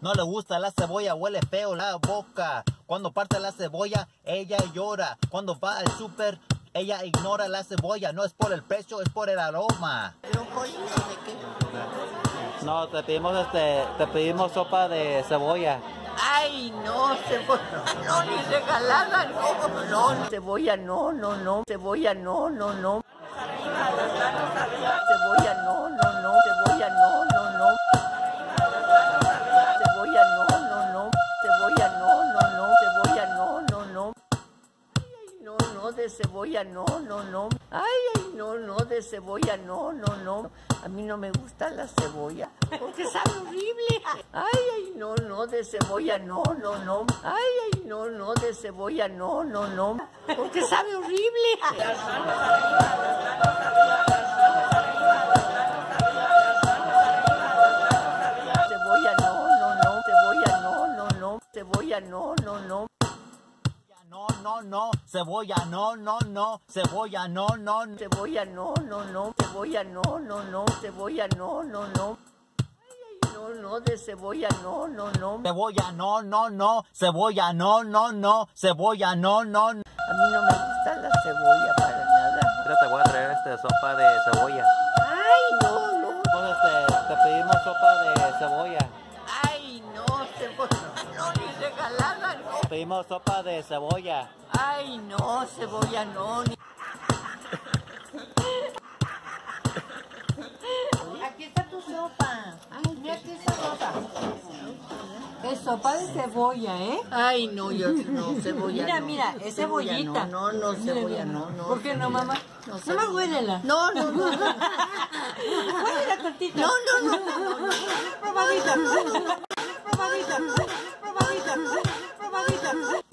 No le gusta la cebolla, huele feo la boca. Cuando parte la cebolla, ella llora. Cuando va al súper, ella ignora la cebolla. No es por el precio, es por el aroma. No, te pedimos este, te pedimos sopa de cebolla. Ay, no, cebolla, no, ni regalada, no, no, cebolla, no, no, no, cebolla, no, no, no. Cebolla, de cebolla, no, no, no. Ay, ay, no, no, de cebolla, no, no, no. A mí no me gusta la cebolla, porque sabe horrible. Ay, ay, no, no, de cebolla, no, no, no. Ay, ay, no, no, de cebolla, no, no, no. Porque sabe horrible. Cebolla, no, no, no. Cebolla, no, no, no. Cebolla, no, no, no. No, no, no, cebolla, no, no, no, cebolla, no, no, no. Cebolla, no, no, no. Cebolla, no, no, no. Cebolla, no, no, no. No, no, de cebolla, no, no, no. Cebolla, no, no, no, cebolla, no, no, no, cebolla, no, no. A mí no me gusta la cebolla para nada. Mira, te voy a traer este sopa de cebolla. Ay, no, no. Entonces, este, te pedimos sopa de cebolla. Ay, no, cebolla, no, no. Pedimos sopa de cebolla. Ay, no, cebolla, no, ni... Aquí está tu sopa. Mira, aquí está sopa. Es sopa de cebolla, ¿eh? Ay, no, yo no, cebolla Mira, no. mira, es Cebolla cebollita. No, no, no, cebolla no, no. ¿Por qué no, mamá? No, Mamá, cebolla. huélela. No, no, no. Huélela tantito. No, no, no, no, no. Probadita. Probadita. Probadita. Probadita.